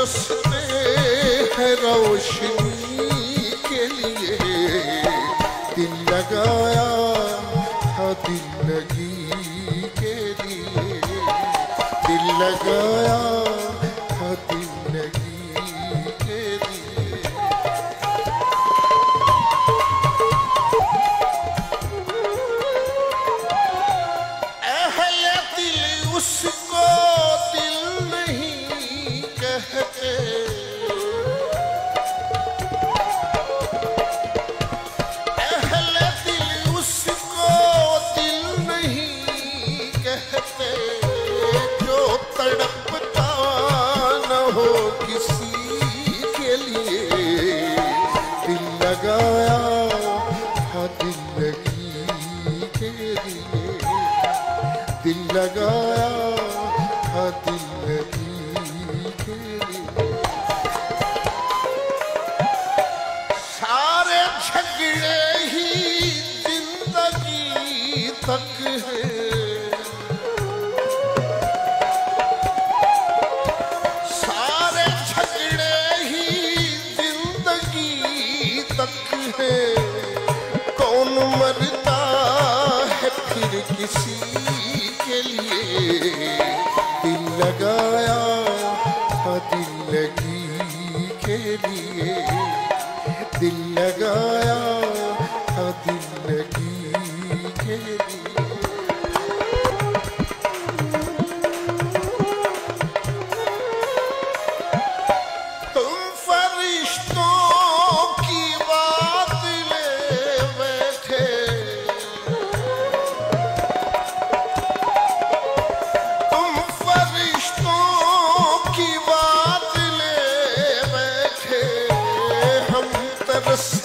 बरसते हैं रोशनी के लिए। दिल लगाया था दिल लगी के लिए। दिल लगा किसी के लिए दिल लगाया था दिल लगाया था सारे झगड़े ही ज़िंदगी तक है। उसी के लिए दिल लगाया दिल लगी के लिए। दिल लगा the.